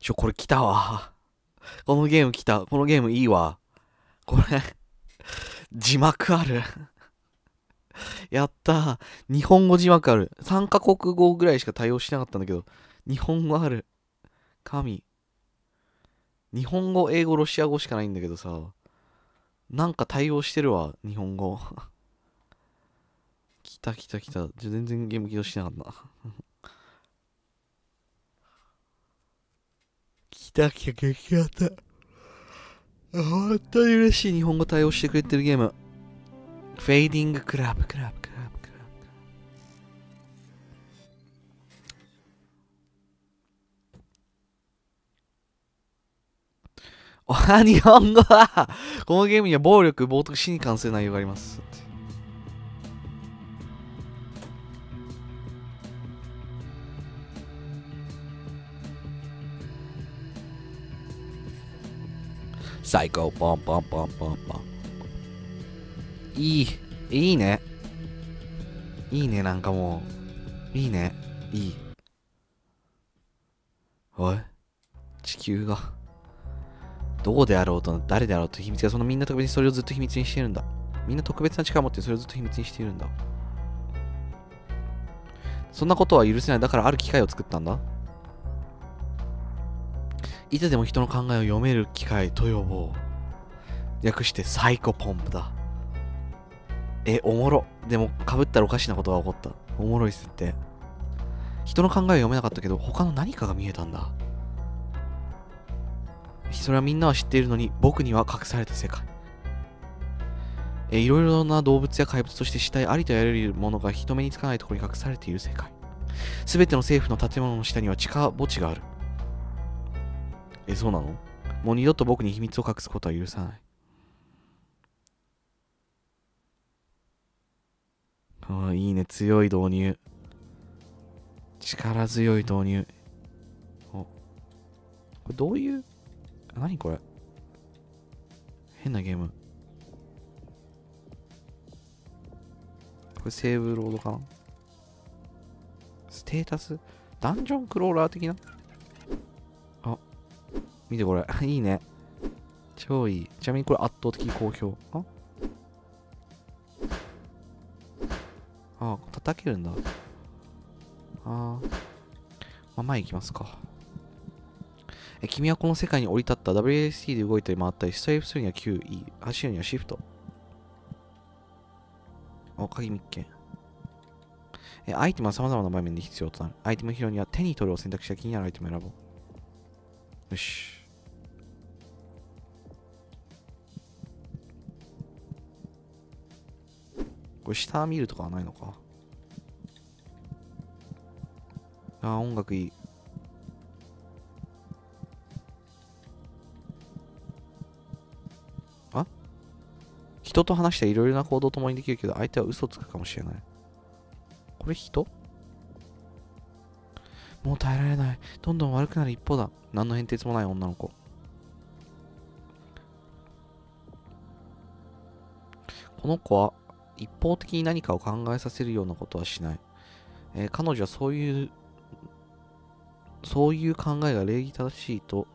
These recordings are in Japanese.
ちょ、これ来たわ。このゲーム来た。このゲームいいわ。これ字幕あるやったー。日本語字幕ある。3カ国語ぐらいしか対応しなかったんだけど、日本語ある。神。日本語、英語、ロシア語しかないんだけどさ、なんか対応してるわ、日本語。来た来た来た。じゃ全然ゲーム起動しなかった。来た来た激アた。本当に嬉しい日本語対応してくれてるゲーム。フェイディングクラブクラブクラブクラブ。あ、日本語はこのゲームには暴力、冒涜死に関する内容があります。最高、ポンポンポンポンポン。いい、いいね。いいね、なんかもう。いいね、いい。おい、地球が。どこであろうと、誰であろうと秘密が、そのみんな特別にそれをずっと秘密にしてるんだ。みんな特別な力を持ってそれをずっと秘密にしているんだ。そんなことは許せない。だからある機械を作ったんだ。いつでも人の考えを読める機械と呼ぼう。略してサイコポンプだ。え、おもろ。でも、かぶったらおかしなことが起こった。おもろいっすって。人の考えを読めなかったけど、他の何かが見えたんだ。それはみんなは知っているのに、僕には隠された世界。え、いろいろな動物や怪物として死体ありとやれるものが人目につかないところに隠されている世界。すべての政府の建物の下には地下墓地がある。え、そうなの？もう二度と僕に秘密を隠すことは許さない。ああ、いいね。強い導入。力強い導入。お。これどういう、あ何これ？変なゲーム。これセーブロードかな？ステータス？ダンジョンクローラー的な、見てこれ。いいね。超いい。ちなみにこれ圧倒的好評。あ？あ、叩けるんだ。あーまあ、前行きますか。え、君はこの世界に降り立った WASD で動いたり回ったり、ストライプするには QE、走るにはシフト。あ、鍵密見。え、アイテムは様々な場面で必要となる。アイテム拾いには手に取るを選択した気になるアイテムを選ぼう。よし。これ下見るとかはないのか？あー、音楽いい。あ？人と話していろいろな行動を共にできるけど、相手は嘘つくかもしれない。これ人？もう耐えられない。どんどん悪くなる一方だ。何の変哲もない女の子。この子は一方的に何かを考えさせるようなことはしない。えー彼女はそういう、そういう考えが礼儀正しいと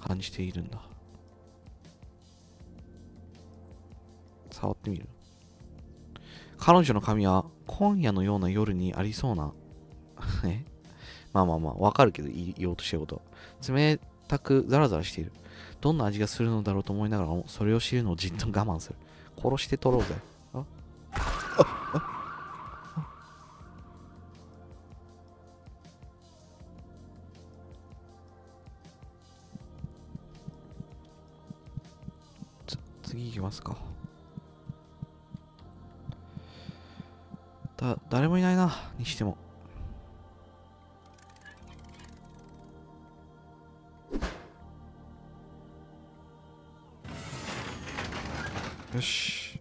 感じているんだ。触ってみる彼女の髪は今夜のような夜にありそうな。え？まあまあまあ、わかるけど言言おうとしてること。冷たくザラザラしている。どんな味がするのだろうと思いながらも、それを知るのをじっと我慢する。殺して取ろうぜ。つ次行きますか。だ、誰もいないな、にしても。よし。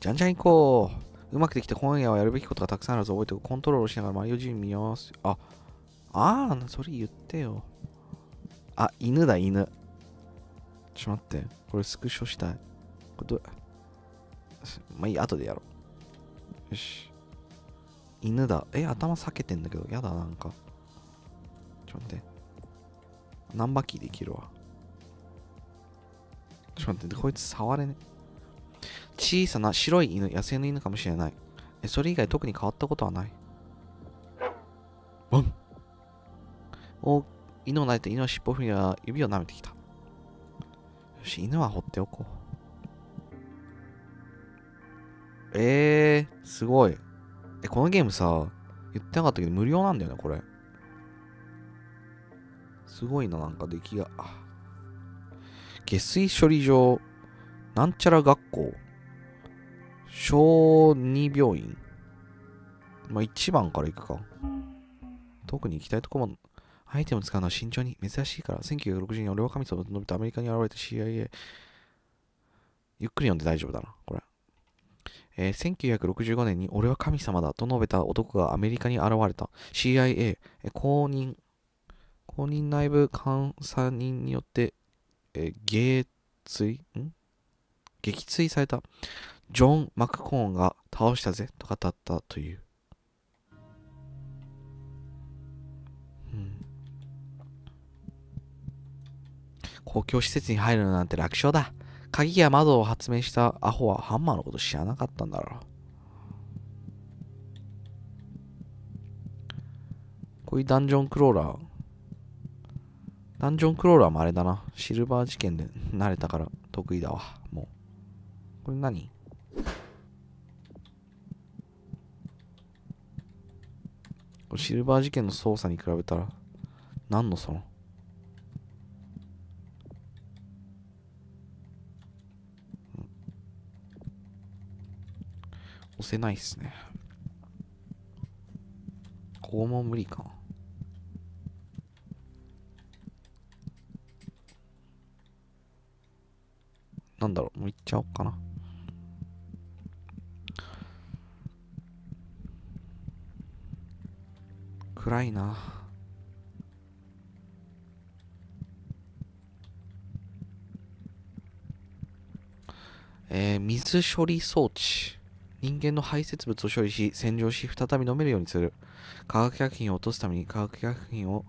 じゃんじゃん行こう。うまくできた今夜はやるべきことがたくさんあるぞ。覚えておく。コントロールしながら周りを自由に見合わせ。あ、ああ、それ言ってよ。あ、犬だ、犬。ちょっと待って。これスクショしたい。これどうまあいい、後でやろう。よし。犬だ。え、頭避けてんだけど。やだ、なんか。ちょっと待って。ナンバキーできるわ。ちょっと待って、こいつ触れね。小さな白い犬、野生の犬かもしれない。それ以外特に変わったことはない。ワンお犬を撫でて犬の尻尾振りは指を舐めてきた。よし、犬は放っておこう。えー、すごい。え、このゲームさ、言ってなかったけど無料なんだよね、これ。すごいな、なんか出来が。下水処理場、なんちゃら学校、小児病院。まあ、1番から行くか。特に行きたいとこも、アイテム使うのは慎重に珍しいから、1960年俺は神様と述べてアメリカに現れた CIA。ゆっくり読んで大丈夫だな、これ。えー、1965年に俺は神様だと述べた男がアメリカに現れた CIA、えー、公認、公認内部監査人によって、えー、撃墜？ん？撃墜されたジョン・マクコーンが倒したぜと語ったという。うん、公共施設に入るなんて楽勝だ。鍵や窓を発明したアホはハンマーのこと知らなかったんだろう。こういうダンジョンクローラー。ダンジョンクローラーもあれだな。シルバー事件で慣れたから得意だわ。これ何？これシルバー事件の操作に比べたら何のその？押せないっすね。ここも無理かな。なんだろう、もう行っちゃおうかな。暗いな。えー、水処理装置。人間の排泄物を処理し、洗浄し、再び飲めるようにする。化学薬品を落とすために化学薬品を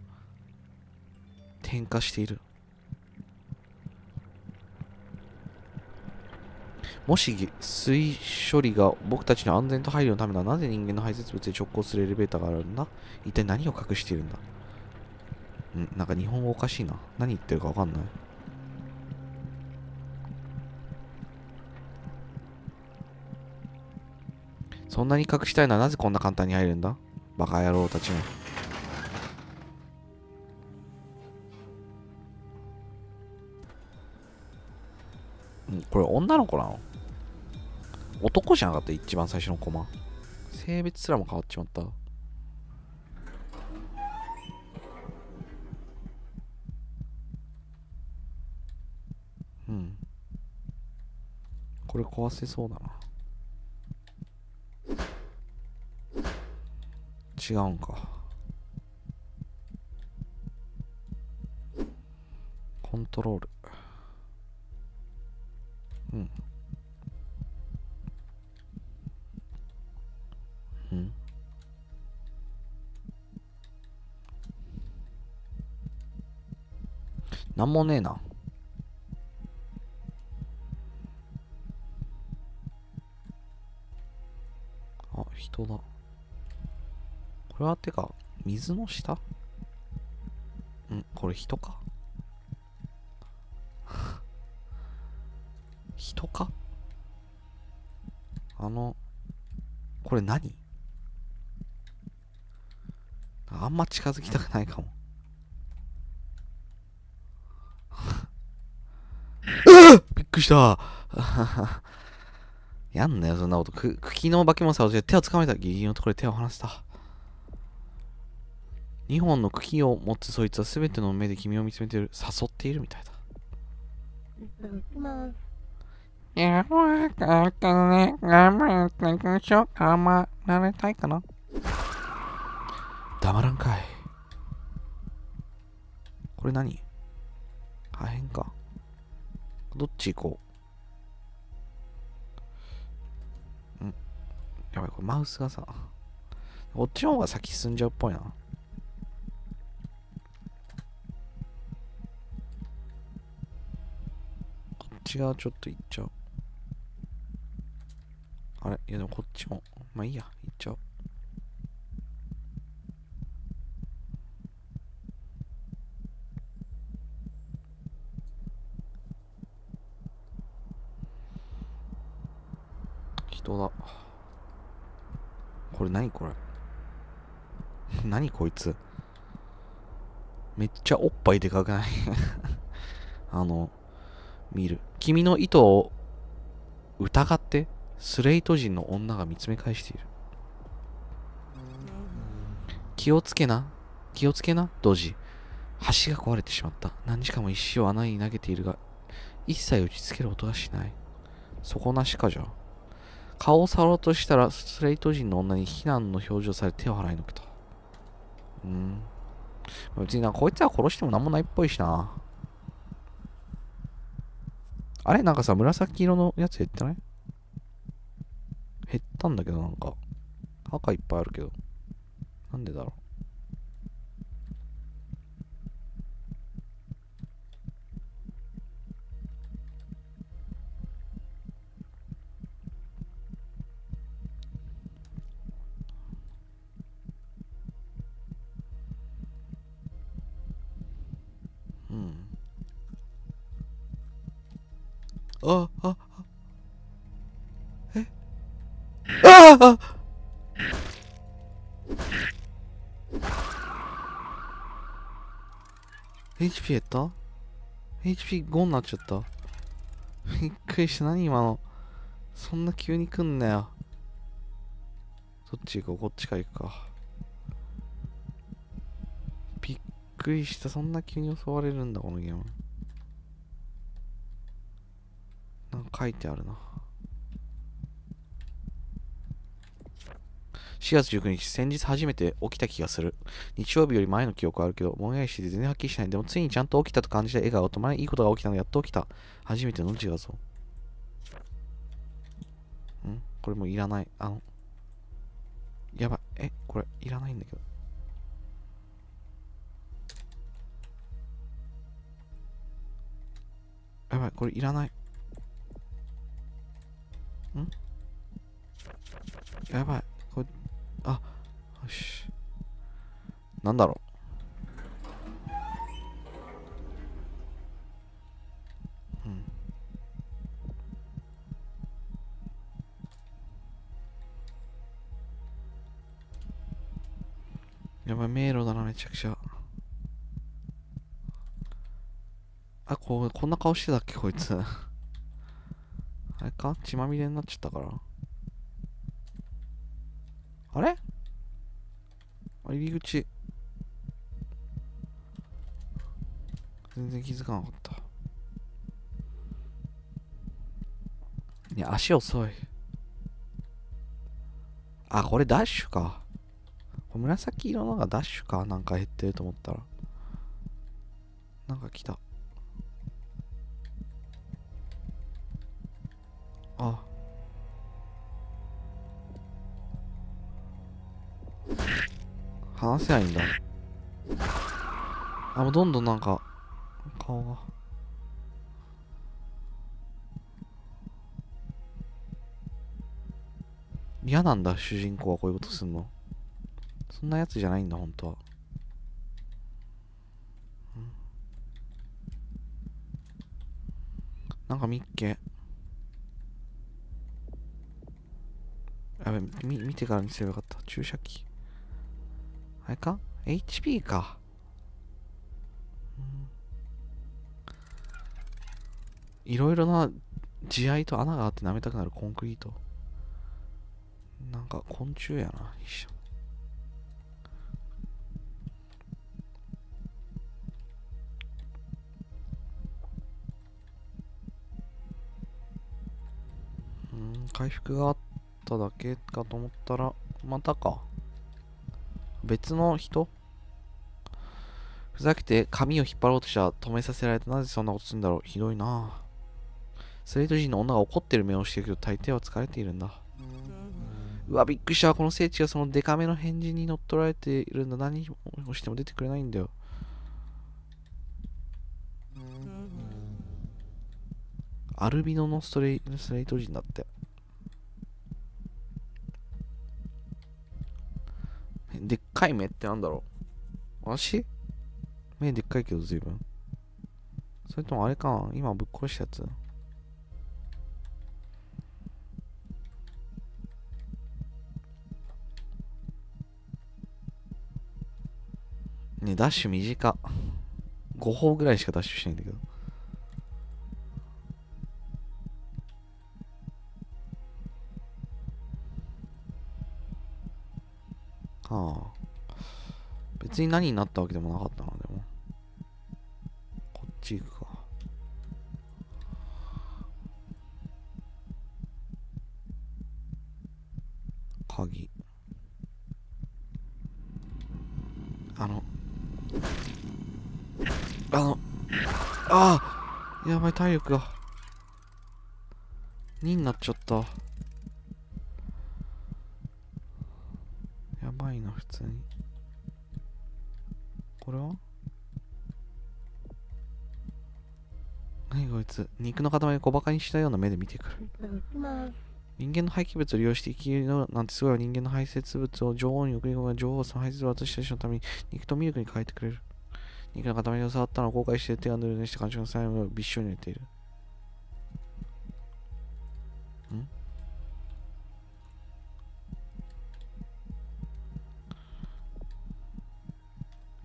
添加している。もし水処理が僕たちの安全と配慮のためならなぜ人間の排泄物で直行するエレベーターがあるんだ？一体何を隠しているんだ？んなんか日本語おかしいな。何言ってるかわかんない。そんなに隠したいのはなぜこんな簡単に入るんだ？バカ野郎たちめ。んこれ女の子なの？男じゃなかった？一番最初のコマ。性別すらも変わっちまった。うん。これ壊せそうだな。違うんかコントロールうんうん。なんもねえな。あ人だ。これはてか、水の下？んこれ人か？人か？あの、これ何？あんま近づきたくないかも。びっくりした やんなよ、そんなこと。く茎の化け物さ、手をつかめたギリギリのところで手を離した。2本の茎を持つそいつは全ての目で君を見つめている誘っているみたいだ。いや、わかったね。頑張っていきましょう。あんま慣れたいかな。黙らんかい。これ何？破片か。どっち行こう？んやばい、これマウスがさ、こっちの方が先進んじゃうっぽいな。こっち側ちょっと行っちゃう。あれ？いやでもこっちも。まあいいや、行っちゃう。人だ。これ何これ？何こいつ？めっちゃおっぱいでかくない？あの、見る。君の意図を疑ってスレイト人の女が見つめ返している。気をつけな。気をつけな、ドジ。橋が壊れてしまった。何時間も石を穴に投げているが、一切打ちつける音がしない。底なしかじゃ。顔を触ろうとしたら、スレイト人の女に非難の表情され手を払いのけた。うん。別にな、こいつは殺しても何もないっぽいしな。あれ？なんかさ、紫色のやつ減ってない？減ったんだけど、なんか。赤いっぱいあるけど。なんでだろう。うん。あ、あ、え？あああ HP 減った ?HP5 になっちゃった？びっくりした。何今の？そんな急に来んなよ。どっち行こう？こっちか行くか。びっくりした。そんな急に襲われるんだ、このゲーム。なんか書いてあるな。4月19日、先日初めて起きた気がする。日曜日より前の記憶あるけど、ぼんやりしてて全然はっきりしない。でもついにちゃんと起きたと感じた笑顔と前いいことが起きたのやっと起きた。初めての違うぞ。ん？これもういらない。あの、やばい。え、これいらないんだけど。やばい、これいらない。ん？やばい。こ、あ、よし。なんだろう。うん。やばい、迷路だな、めちゃくちゃ。あ、こう、こんな顔してたっけ、こいつ。あれか？血まみれになっちゃったから。あれ？入り口。全然気づかなかった。いや、足遅い。あ、これダッシュか。紫色のがダッシュか？なんか減ってると思ったら。なんか来た。あ。話せないんだ。あ、もうどんどんなんか、顔が。嫌なんだ、主人公はこういうことすんの。そんなやつじゃないんだ、本当は。うんなんか見っけ。べ、み見てから見せればよかった。注射器。あれか ?HP か。いろいろな地合と穴があって舐めたくなるコンクリート。なんか昆虫やな、一緒。うん、回復があっただけかと思ったら、またか。別の人？ふざけて髪を引っ張ろうとしたら止めさせられてなぜそんなことするんだろう。ひどいな。スレイト人の女が怒ってる目をしてるけど大抵は疲れているんだ。うわびっくりした。この聖地がそのデカめの返事に乗っ取られているんだ。何をしても出てくれないんだよ。アルビノのストレイストレート人だって。でっかい目ってなんだろう？足？目でっかいけど随分。それともあれかな？今ぶっ殺したやつねダッシュ短。5歩ぐらいしかダッシュしないんだけど。はあ。別に何になったわけでもなかったな、でも。こっち行くか。鍵。あの。あの。ああやばい、体力が。2になっちゃった。つ肉の塊を小バカにしたような目で見てくる。人間の廃棄物を利用して生きるのなんてすごいわ人間の排泄物を女王に送り込む女王はその排泄物を私たちのために肉とミルクに変えてくれる。肉の塊を触ったのを後悔して手がぬるぬして感触の際をびっしょり塗っている。ん？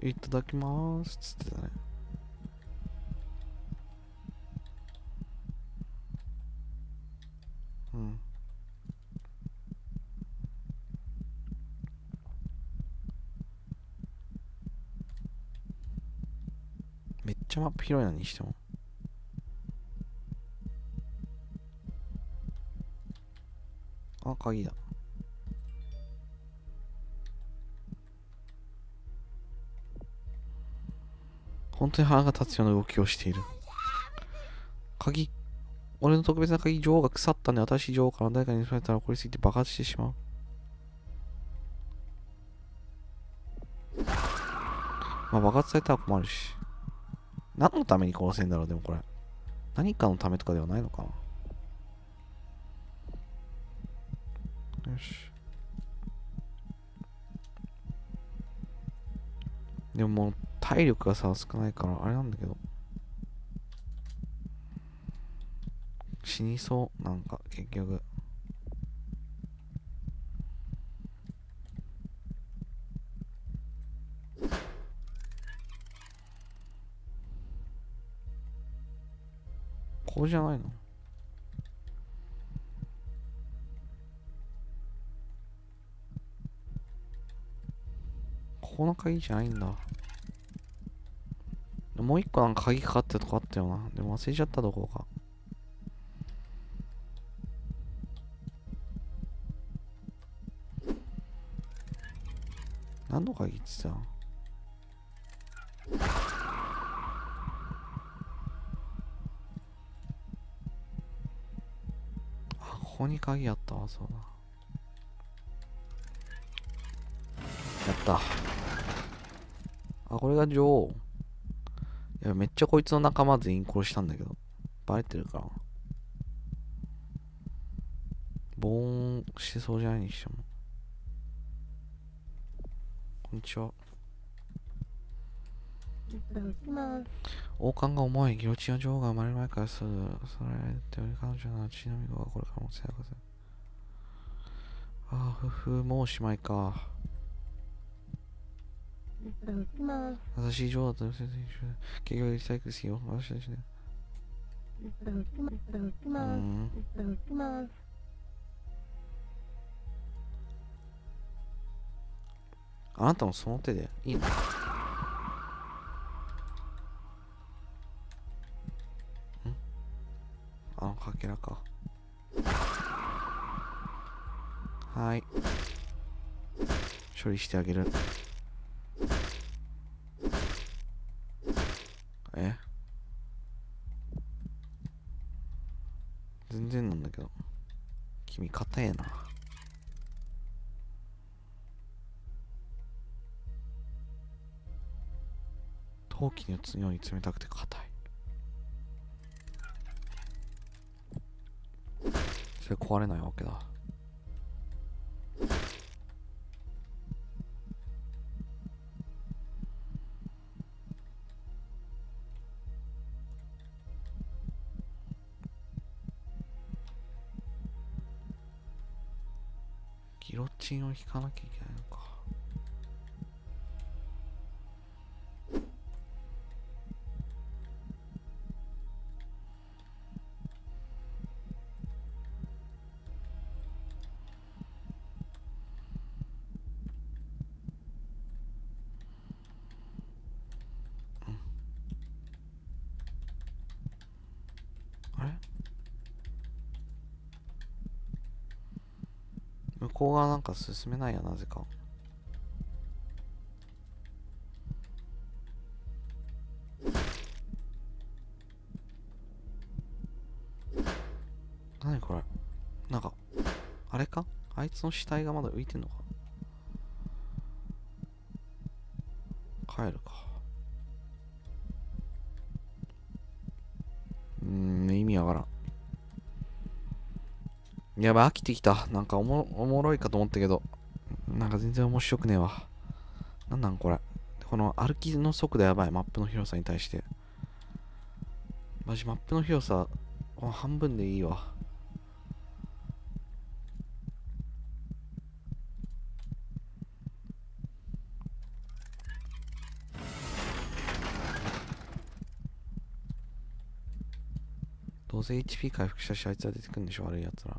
いただきますつってたね。うん。めっちゃマップ広いなにしても。あ、鍵だ。本当に腹が立つような動きをしている。鍵俺の特別な鍵、女王が腐ったんで、新しい女王から誰かに盗まれたらこれすぎて爆発してしまう。まあ爆発されたら困るし。何のために殺せんだろう、でもこれ。何かのためとかではないのかな。よし。でももう体力がさ、少ないから、あれなんだけど。死にそう、なんか、結局。ここじゃないの？ここの鍵じゃないんだ。もう一個なんか鍵かかってるとこあったよな。でも忘れちゃったどこか。何の鍵って言ってたあ、ここに鍵あったわ、そうだ。やった。あ、これが女王。いや、めっちゃこいつの仲間全員殺したんだけど。バレてるかな。ボーンしてそうじゃないにしても。にちは。王冠が重いギロチンの女王が生まれる前からすぐそれられており彼女の血のみがこれからも強くするああふふもうおしまいか優しい女王だったら先生結局リサイクルしよう私たちねうんあなたもその手でいいの？あのかけらか。はい。処理してあげる。え？全然なんだけど。君硬えな。陶器のように冷たくて硬いそれ壊れないわけだギロチンを引かなきゃいけないのかこう側なんか進めないやなぜか。何これ。なんかあれか？あいつの死体がまだ浮いてんのか。帰るか。やばい飽きてきた。なんかおもおもろいかと思ったけど。なんか全然面白くねえわ。なんなんこれ。この歩きの速度やばい。マップの広さに対して。マジマップの広さあ半分でいいわ。どうせ HP 回復したしあいつは出てくんでしょ悪いやつら。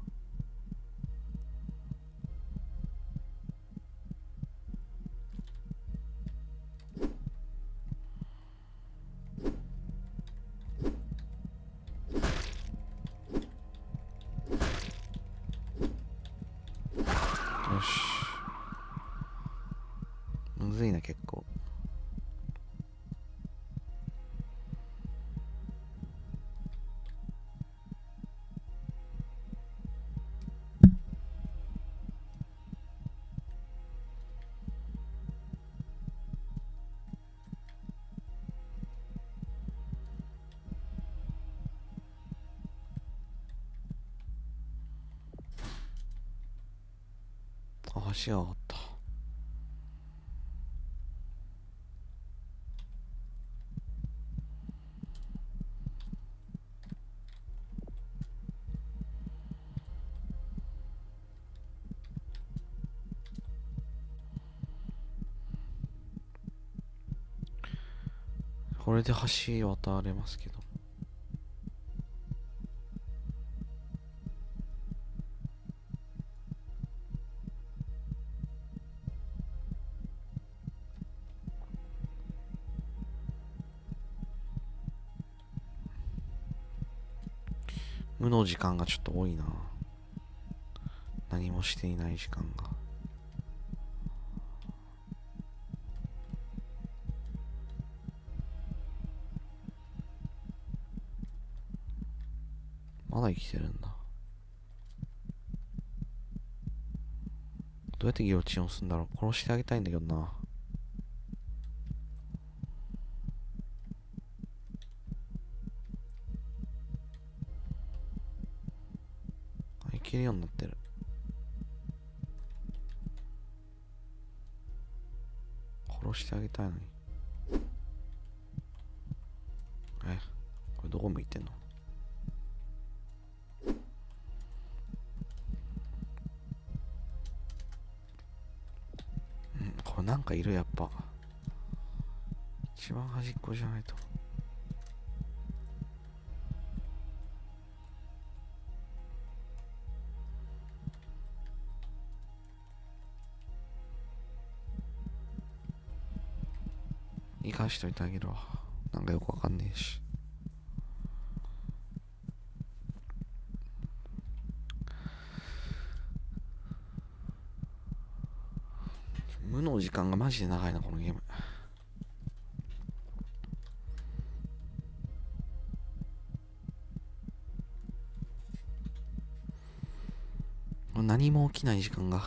あ橋が上がったこれで橋渡れますけど。時間がちょっと多いな。何もしていない時間が。まだ生きてるんだ。どうやってギロチンをするんだろう殺してあげたいんだけどな。一番端っこじゃないと。生かしといてあげるわ。なんかよくわかんねえし。無の時間がマジで長いなこのゲーム。何も起きない時間が。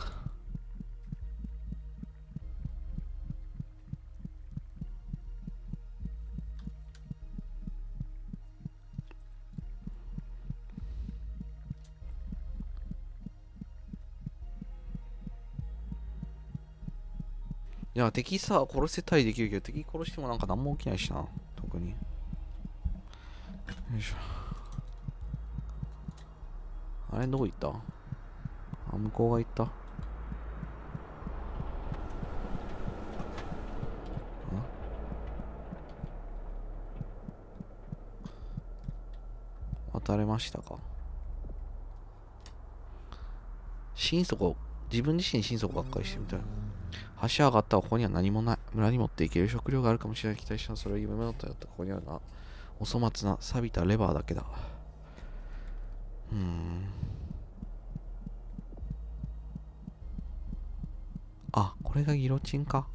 いや、敵さ、殺せたりできるけど、敵殺してもなんか何も起きないしな、特に。よいしょ。あれ、どこ行った？向こうが行った？渡れましたか？心底自分自身心底ばっかりしてみたい橋上がったらここには何もない。村に持っていける食料があるかもしれない。期待したそれを夢のとやったここにあるな。お粗末な錆びたレバーだけだ。うんあこれがギロチンか？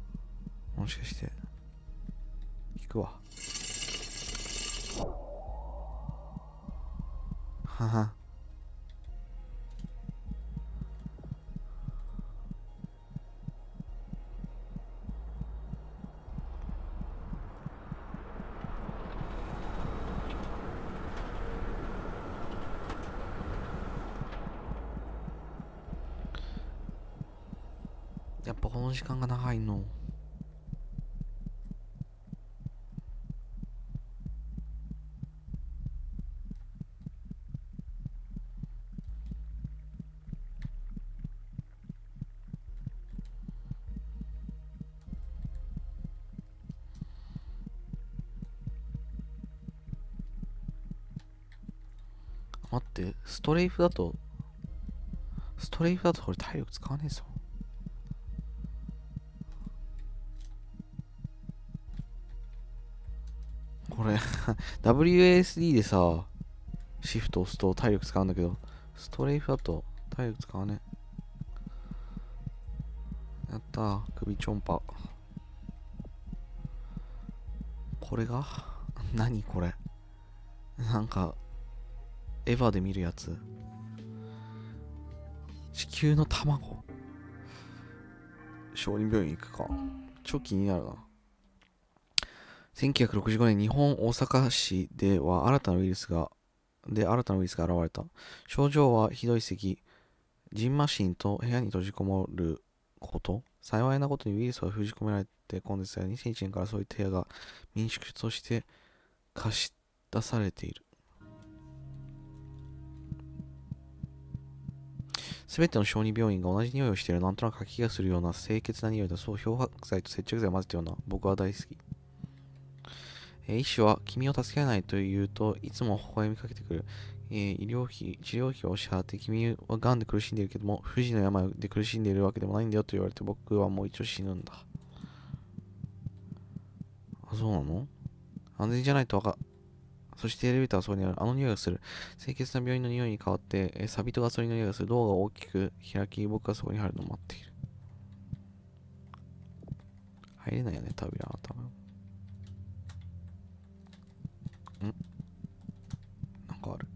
もしかして。引くわ。はは。時間が長いの。待ってストレイフだとストレイフだとこれ体力使わねえぞ。WASD でさシフト押すと体力使うんだけどストレイフだと体力使わね。えやったー首ちょんぱこれが？何これ？なんかエヴァで見るやつ。地球の卵。小児病院行くか。超気になるな1965年日本大阪市では新たなウイルスがで新たなウイルスが現れた。症状はひどい咳ジンマシンと部屋に閉じこもること幸いなことにウイルスは封じ込められて今ですが2001年からそういった部屋が民宿として貸し出されている。すべての小児病院が同じ匂いをしているなんとなく吐き気がするような清潔な匂いだ。そう漂白剤と接着剤を混ぜたような僕は大好き。え医師は君を助けないと言うといつも微笑みかけてくる、えー医療費治療費を支払って君は癌で苦しんでいるけども不治の病で苦しんでいるわけでもないんだよと言われて僕はもう一応死ぬんだ。あそうなの？安全じゃないとわかそしてエレベーターはそこにある。あの匂いがする。清潔な病院の匂いに変わって、えーサビとガソリンの匂いがする。ドアが大きく開き僕はそこに入るのを待っている。入れないよね扉は多分。んなんかある。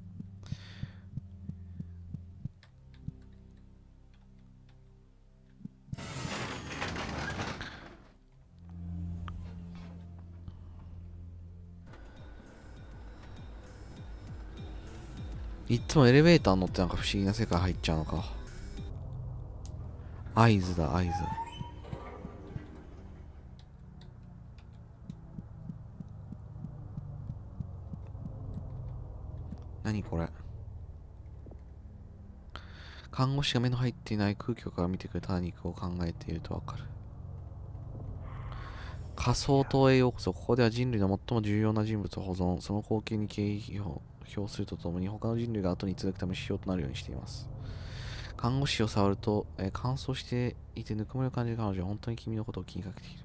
いつもエレベーター乗ってなんか不思議な世界入っちゃうのか。合図だ合図。何これ？看護師が目の入っていない空虚から見てくれた肉を考えているとわかる。仮想島へようこそここでは人類の最も重要な人物を保存。その光景に敬意を表するとともに他の人類が後に続くため指標となるようにしています。看護師を触ると、えー乾燥していてぬくもりを感じる彼女は本当に君のことを気にかけている。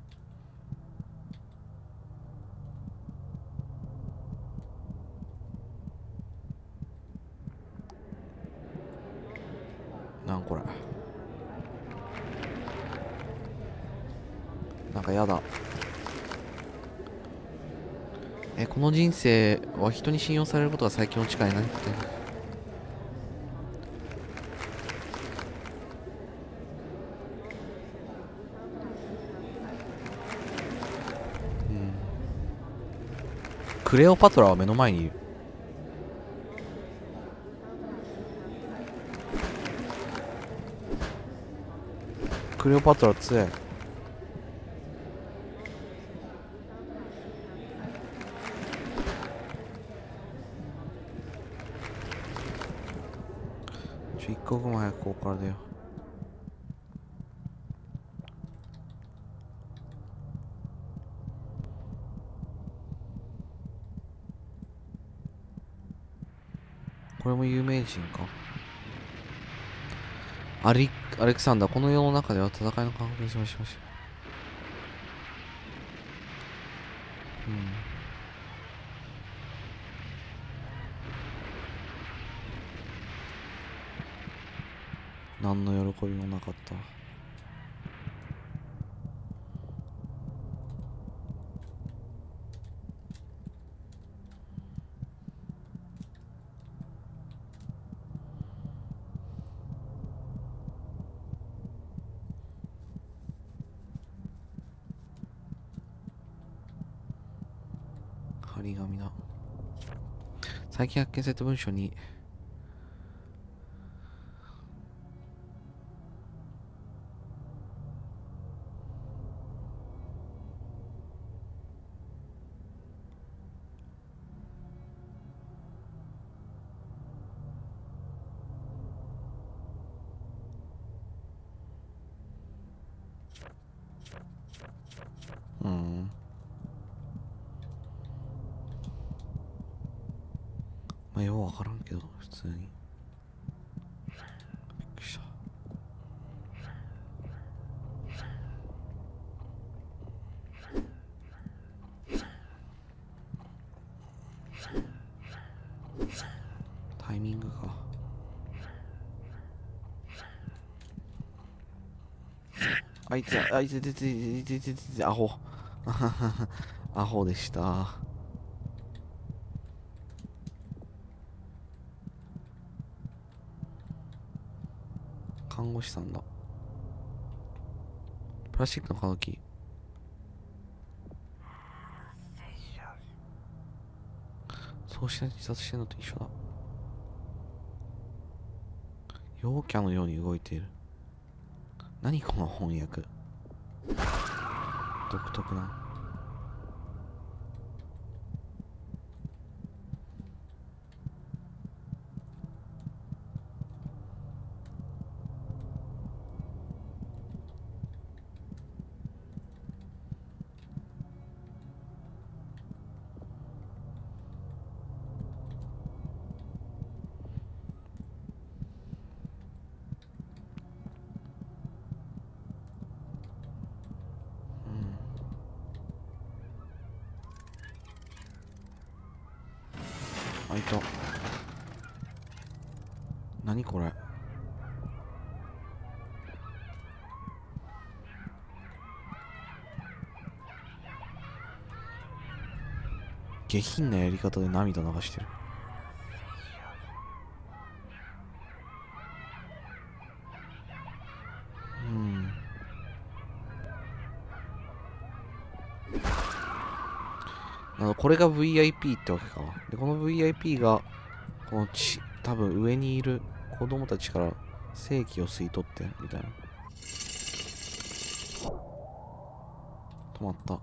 これ。なんかやだ。えこの人生は人に信用されることが最強の力に何ってうん。クレオパトラは目の前にいる。クレオパトラ強い。一刻も早くここから出よう。これも有名人か？アリアレクサンダーこの世の中では戦いの感覚にしましょううん。何の喜びもなかった。り紙だ。最近発見された文章にあいつあいつ出て出て出て出てアホアホでした看護師さんだプラスチックのカードキーそうして自殺してるのと一緒だ陽キャのように動いている何この翻訳。独特な。開いた何これ。下品なやり方で涙流してるうんあのこれが VIP ってわけか。でこの VIP がこのち多分上にいる子供たちから正規を吸い取ってみたいな。止まった。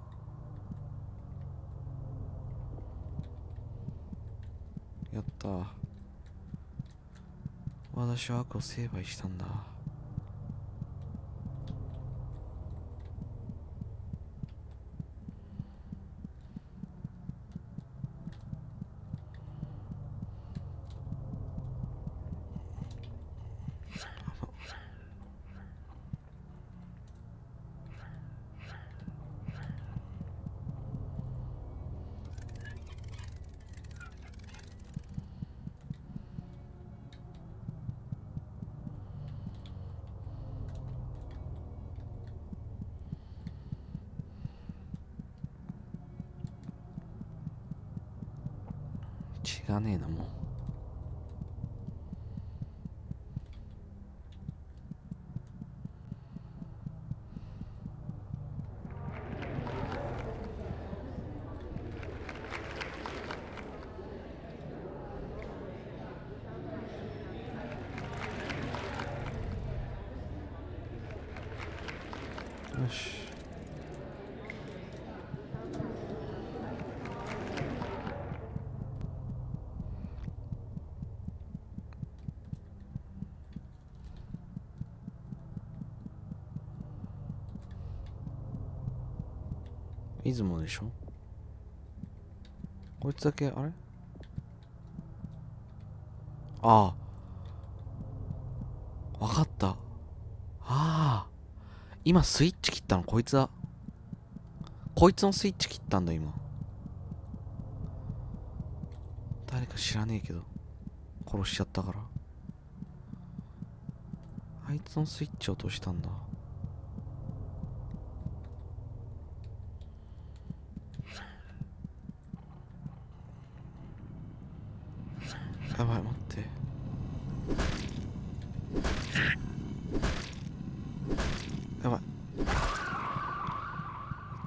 やった私は悪を成敗したんだ違がねえなもうよしズモでしょ？こいつだけあれ？ああ。わかった。ああ。今スイッチ切ったの？こいつだこいつのスイッチ切ったんだ今。誰か知らねえけど。殺しちゃったから。あいつのスイッチ落としたんだやばい待ってやばい待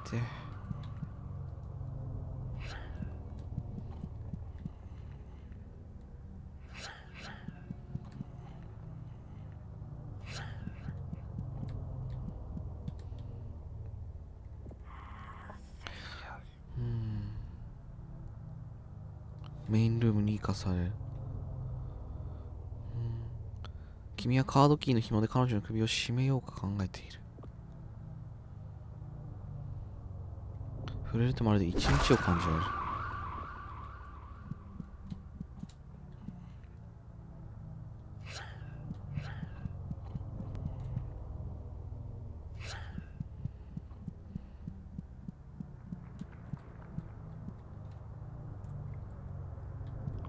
ってうんメインルームに生かされ。るうん。君はカードキーの紐で彼女の首を絞めようか考えている。触れるとまるで一日を感じられる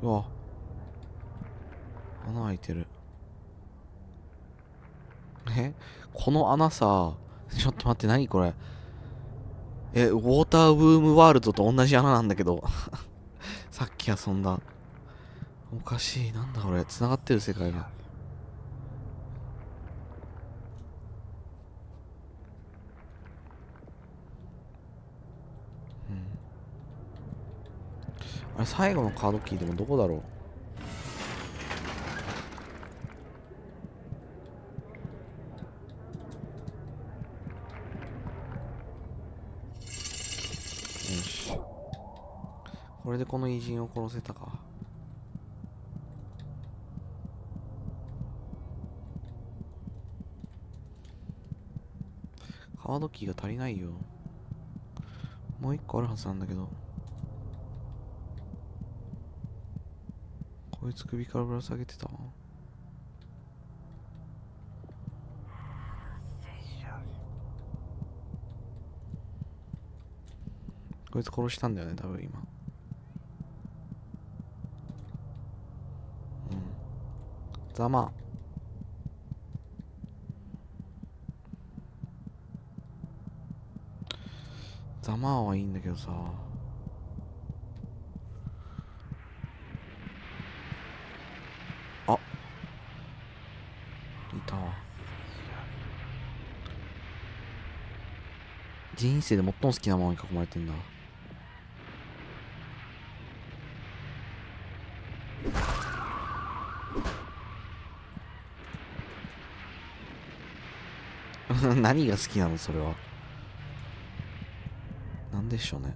うわ穴開いてるえこの穴さちょっと待って何これ？えウォーターブームワールドと同じ穴なんだけど。さっき遊んだおかしい。なんだこれ？繋がってる世界が。うん。あれ最後のカードキーでもどこだろうよしこれでこの偉人を殺せたか。カードキーが足りないよ。もう一個あるはずなんだけど。こいつ首からぶら下げてたわ。こいつ殺したんだよね多分今うんざまざまはいいんだけどさ。あ。いた。わ人生で最も好きなものに囲まれてんだ。何が好きなのそれは。なんでしょうね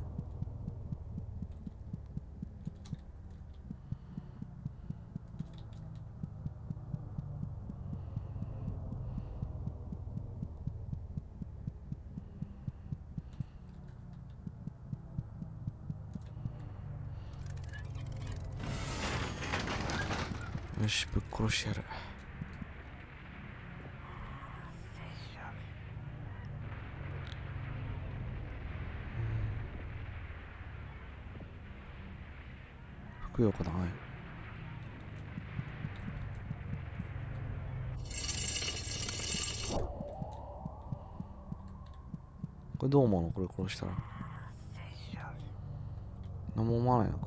よしぶっ殺してやるふくよかだないこれどう思うのこれ殺したら。何も思わないのか。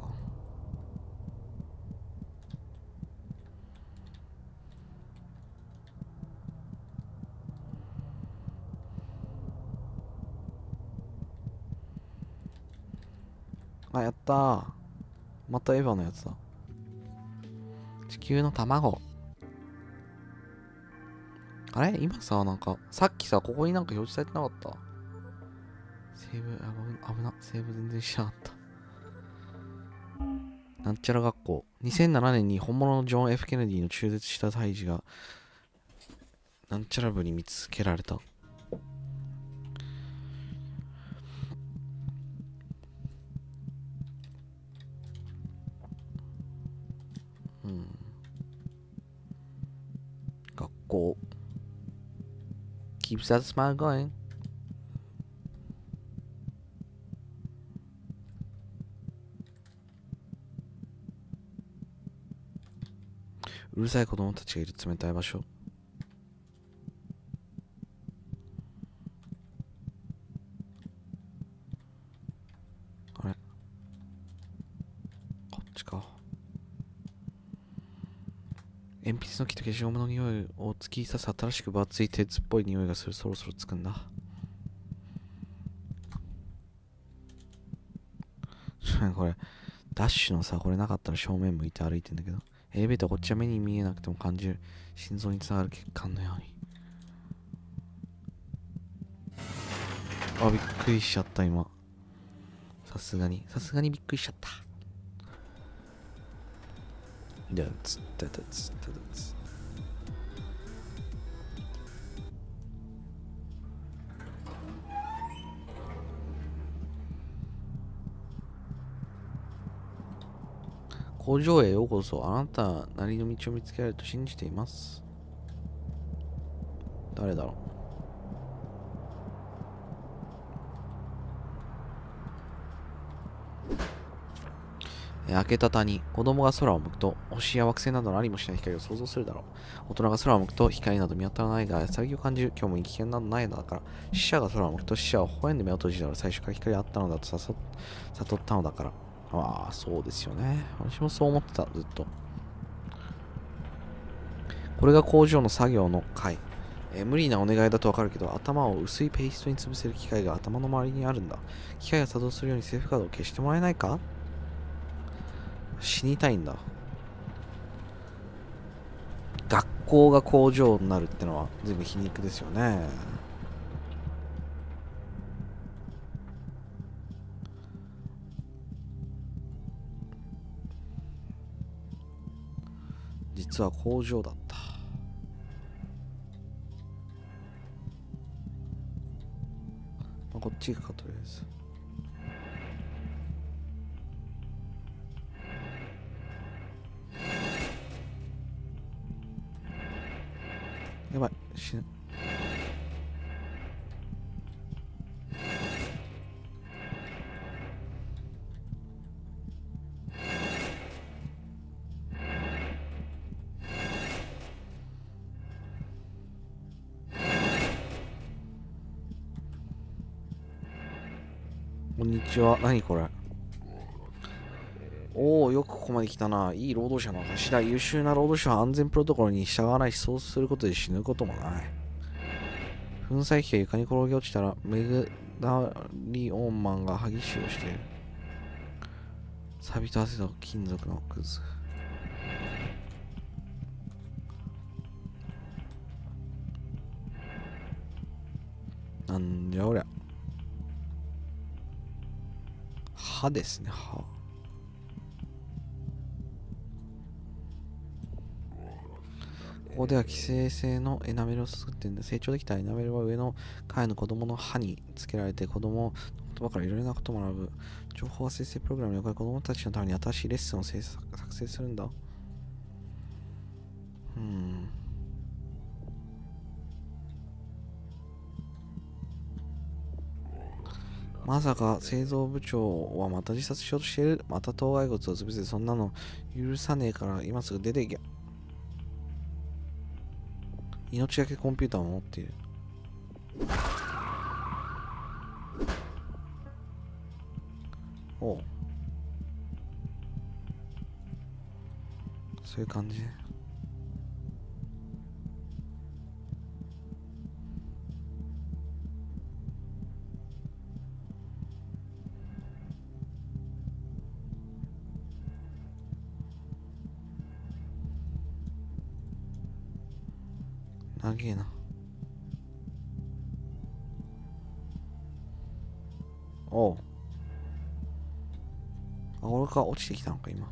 あやったまたエヴァのやつだ。地球の卵。あれ？今さなんかさっきさここになんか表示されてなかった？ーブ、あ、危な、セーブ全然しなかった。なんちゃら学校。2007年に本物のジョン・ F・ ケネディの中絶した胎児が、なんちゃら部に見つけられた。うん。学校。Keeps that smile going. るさい子供たちがいる冷たい場所。あれ？こっちか。鉛筆の木と消しゴムの匂いを突き刺す新しく分厚い鉄っぽい匂いがする。そろそろつくんだ。これダッシュのさこれなかったら正面向いて歩いてんだけど。エレベーターこっちは目に見えなくても感じる心臓につながる血管のように。あびっくりしちゃった今。さすがに。さすがにびっくりしちゃった。じゃあつったたつったた。つ工場へようこそ。あなたなりの道を見つけられると信じています。誰だろう。開けた谷子供が空を向くと星や惑星などのありもしない光を想像するだろう。大人が空を向くと光など見当たらないが安らぎを感じる今日も危険などないのだから。死者が空を向くと死者は微笑んで目を閉じたら最初から光があったのだと悟ったのだから。ああ、そうですよね。私もそう思ってた、ずっと。これが工場の作業の回。え、無理なお願いだとわかるけど、頭を薄いペーストに潰せる機械が頭の周りにあるんだ。機械が作動するようにセーフカードを消してもらえないか？死にたいんだ。学校が工場になるってのは全部皮肉ですよね。は工場だった。まあ、こっち行くかとりあえず。やばい。死ぬ。こんにちは。何これ？おお、よくここまで来たな。いい労働者の証だ。優秀な労働者は安全プロトコルに従わないし、そうすることで死ぬこともない。粉砕機が床に転げ落ちたら、メグダリオンマンが激しをしている。錆びと汗と金属のくず。なんじゃおりゃ。歯ですね、歯。ここでは寄生性のエナメルを作ってるんだ。成長できたエナメルは上の階の子供の歯につけられて子供の言葉からいろいろなことを学ぶ。情報生成プログラムにおかれ子供たちのために新しいレッスンを作成するんだ。うん。まさか製造部長はまた自殺しようとしてる？また頭蓋骨を潰せ。そんなの許さねえから今すぐ出ていけ。命がけコンピューターを持っている。おう。そういう感じ長えな。おう。あ俺か落ちてきたのか今。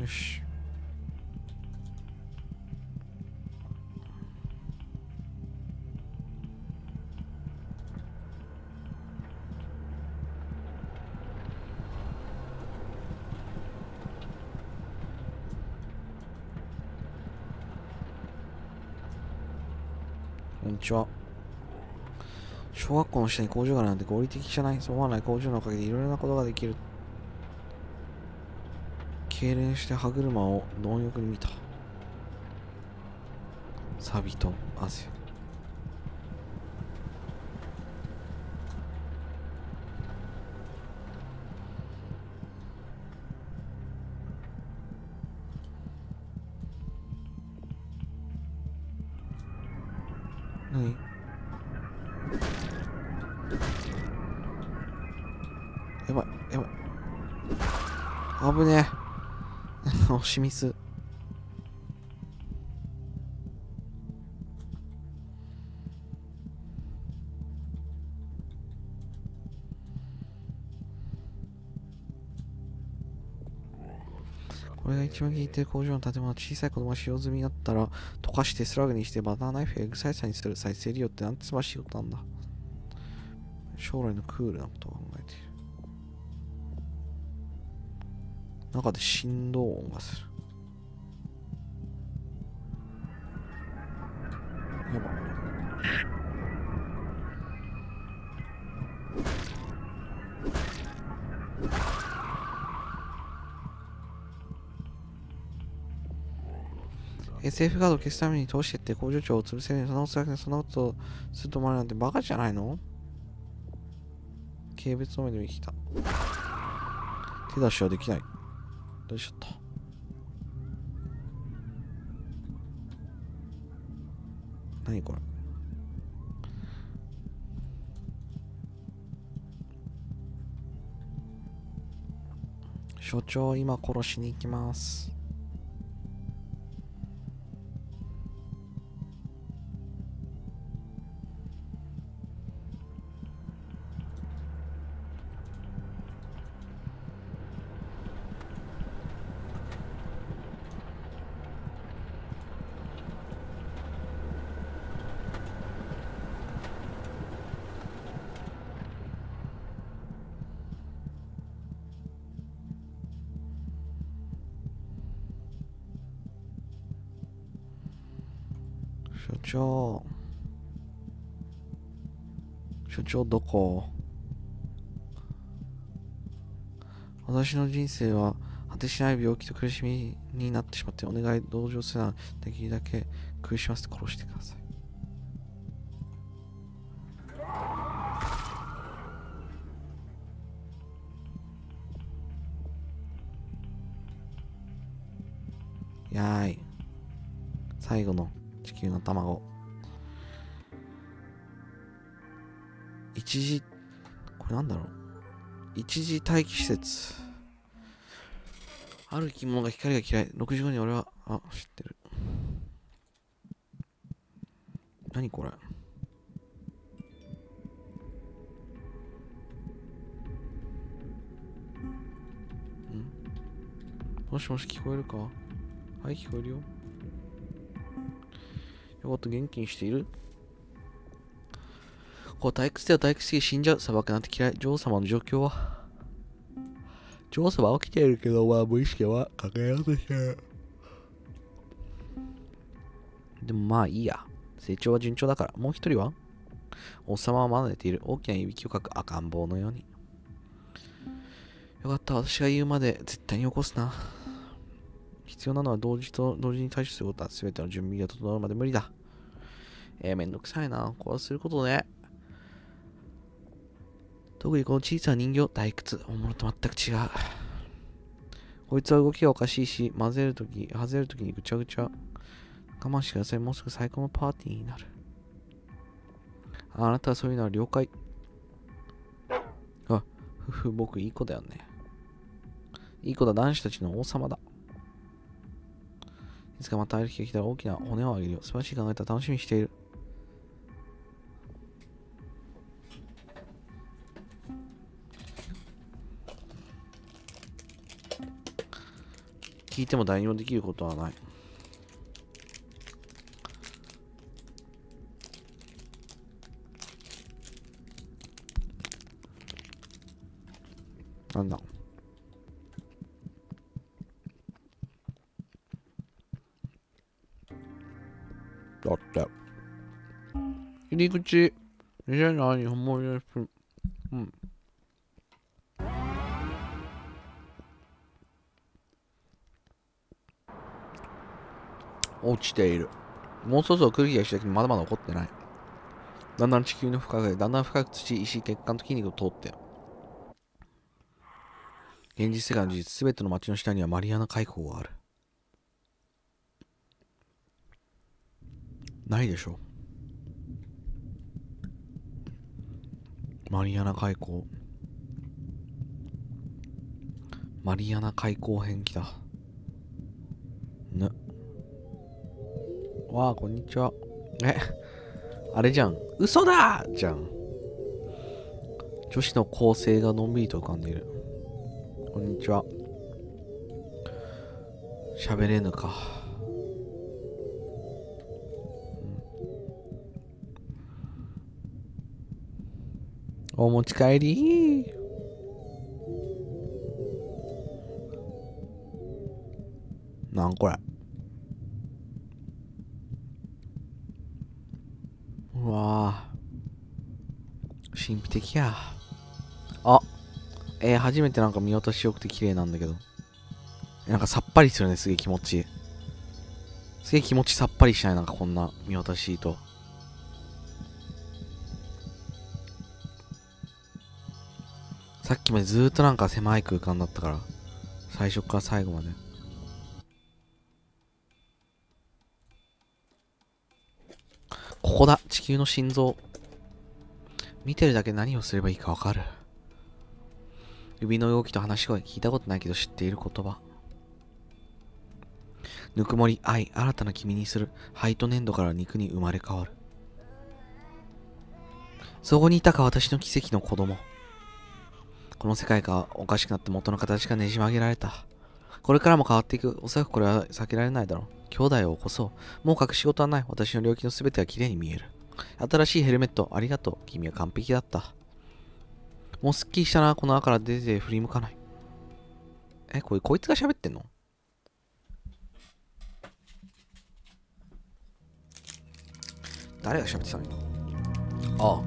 よし。ちは。小学校の下に工場があるなんて合理的じゃない。そう思わない工場のおかげでいろいろなことができる。痙攣して歯車を貪欲に見た。サビと汗。え押しミスこれが一番効いてる工場の建物は小さい子供が使用済みだったら溶かしてスラグにしてバターナイフやエグサイサーにする再生利用ってなんて素晴らしいことなんだ。将来のクールなことを考えている。中で振動音がする。やば。え SF カードを消すために通してって工場長を潰せるそんなことなくてそんなことすると思われるなんてバカじゃないの？軽蔑の目で見てきた。手出しはできない。どうしちゃった。何これ？所長今殺しに行きます。所長どこ？私の人生は果てしない病気と苦しみになってしまってお願い同情するなできるだけ苦しませて殺してください。やーい。最後の地球の卵。一時これなんだろう？一時待機施設。ある生き物が光が嫌い。65に俺はあ知ってる。何これ？ん？もしもし聞こえるか？はい聞こえるよ。よかった元気にしている？こう退屈では退屈で死んじゃう砂漠なんて嫌い。女王様の状況は。女王様は起きているけどまあ無意識は考えようとしてるでもまあいいや。成長は順調だから。もう一人は？王様はまだ寝ている。大きないびきをかく赤ん坊のように。よかった。私が言うまで絶対に起こすな。必要なのは同時と同時に対処することは全ての準備が整うまで無理だ。えー、めんどくさいな。こうすることね。特にこの小さな人形、退屈。本物と全く違う。こいつは動きがおかしいし、混ぜるとき、外れるときにぐちゃぐちゃ。我慢してください。もうすぐ最高のパーティーになる。あなたはそういうのは了解。あ、ふふ、僕いい子だよね。いい子だ、男子たちの王様だ。いつかまた会える日が来たら大きな骨をあげるよ。素晴らしい考えたら楽しみにしている。聞いても誰にもできることはない。なんだ？だって入り口。じゃない、思い出す。うん。落ちている。もうそろそろ空気がしたけど、まだまだ起こってない。だんだん地球の深くで、だんだん深く土、石、血管と筋肉を通って。現実世界の事実、すべての街の下にはマリアナ海溝がある。ないでしょ。マリアナ海溝。マリアナ海溝編来た。わあ、こんにちは。え、あれじゃん。嘘だじゃん。女子の構成がのんびりと浮かんでいる。こんにちは。喋れぬか。お持ち帰り？なんこれうわぁ神秘的や。あ。えー、初めてなんか見落としよくて綺麗なんだけど。なんかさっぱりするねすげえ気持ち。いいすげえ気持ちさっぱりしないなんかこんな見渡しと。さっきまでずっとなんか狭い空間だったから。最初から最後まで。ここだ。地球の心臓。見てるだけ何をすればいいかわかる。指の動きと話し声聞いたことないけど知っている言葉。ぬくもり愛。新たな君にする。灰と粘土から肉に生まれ変わる。そこにいたか私の奇跡の子供。この世界がおかしくなって元の形がねじ曲げられた。これからも変わっていく。おそらくこれは避けられないだろう。兄弟を起こそう。もう隠し事はない。私の領域の全ては綺麗に見える。新しいヘルメット、ありがとう。君は完璧だった。もうすっきりしたな。この赤から出て振り向かない。え、これ、こいつが喋ってんの？誰が喋ってたの？あ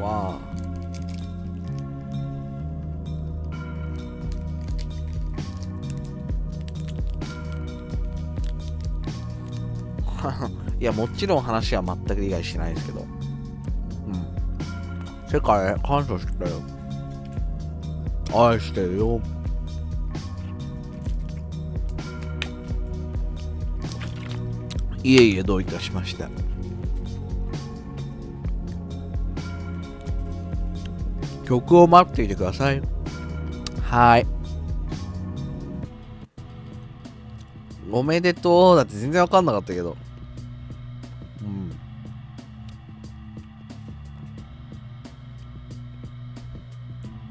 あ。わあ いやもちろん話は全く理解してないですけどうん世界感謝してたよ愛してるよいえいえどういたしまして曲を待っていてください。はい。おめでとうだって全然わかんなかったけど。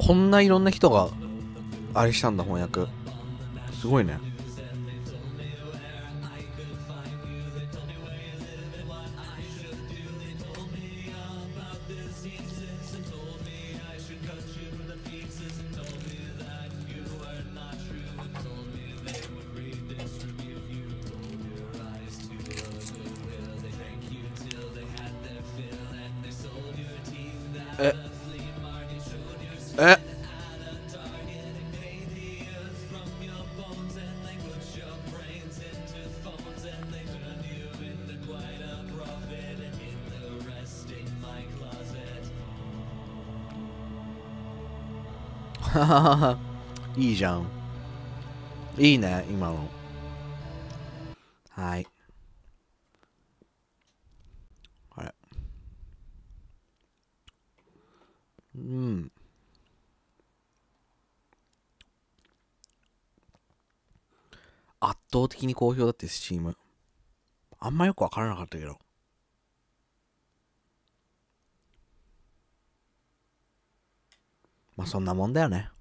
こんないろんな人があれしたんだ翻訳。すごいね。いいじゃん。いいね今の。はい。あれ。うん。圧倒的に好評だって Steam あんまよくわからなかったけど。まあそんなもんだよね。